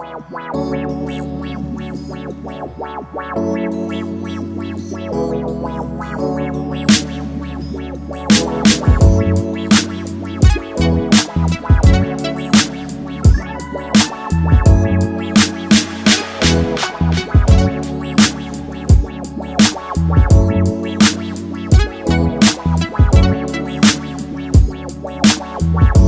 wow, wow.